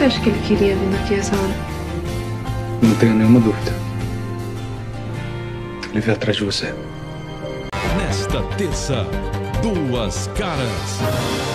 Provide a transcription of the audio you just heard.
você acha que ele queria vir aqui essa hora? Não tenho nenhuma dúvida. Ele veio atrás de você. Nesta terça, duas caras.